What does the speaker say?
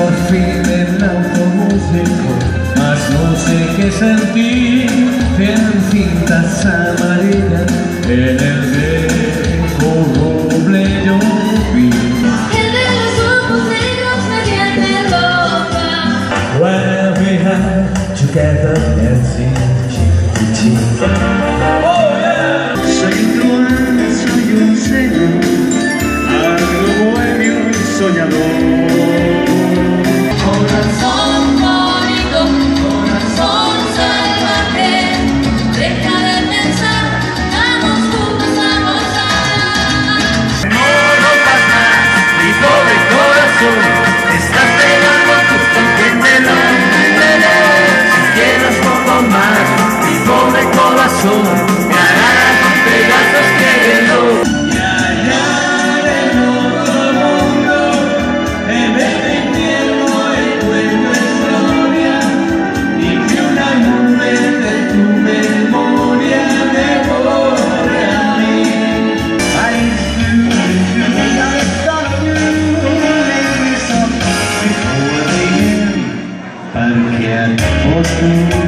por fin el autobús dejó, mas no sé qué sentir en cintas amarillas en el viejo roble yo vi. El de los ojos negros me we had together dancing. Thank.